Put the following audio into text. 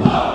Oh!